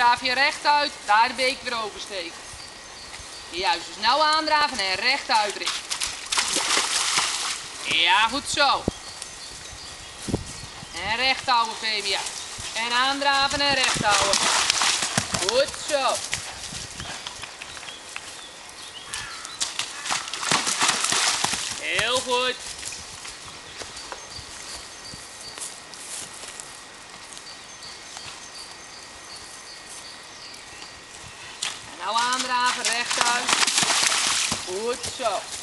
draaf je rechtuit, daar de beek weer oversteken. Juist, dus snel aandraven en rechtuit richten. Ja, goed zo. En recht houden, Femia. En aandraven en recht houden. Goed zo. Heel goed. Nou aandraven, rechtuit. Goed zo.